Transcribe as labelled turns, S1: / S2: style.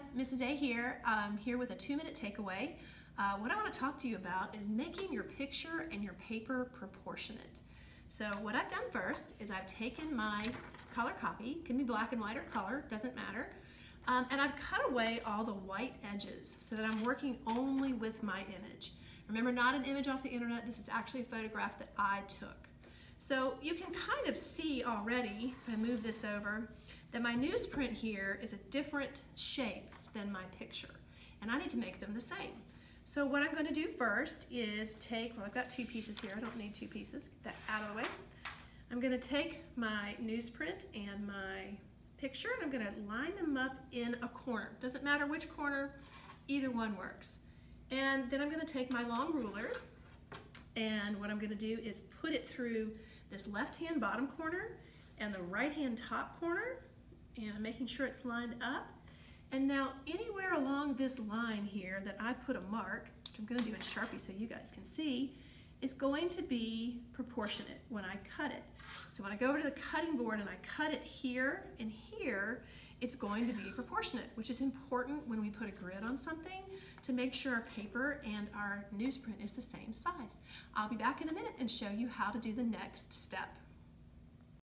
S1: guys, Mrs. A here. I'm here with a two minute takeaway. Uh, what I want to talk to you about is making your picture and your paper proportionate. So what I've done first is I've taken my color copy, can be black and white or color, doesn't matter, um, and I've cut away all the white edges so that I'm working only with my image. Remember, not an image off the internet, this is actually a photograph that I took. So you can kind of see already, if I move this over, that my newsprint here is a different shape than my picture. And I need to make them the same. So what I'm gonna do first is take, well I've got two pieces here, I don't need two pieces, get that out of the way. I'm gonna take my newsprint and my picture and I'm gonna line them up in a corner. Doesn't matter which corner, either one works. And then I'm gonna take my long ruler and what I'm gonna do is put it through this left-hand bottom corner and the right-hand top corner and I'm making sure it's lined up. And now anywhere along this line here that I put a mark, which I'm gonna do in Sharpie so you guys can see, is going to be proportionate when I cut it. So when I go over to the cutting board and I cut it here and here, it's going to be proportionate, which is important when we put a grid on something to make sure our paper and our newsprint is the same size. I'll be back in a minute and show you how to do the next step.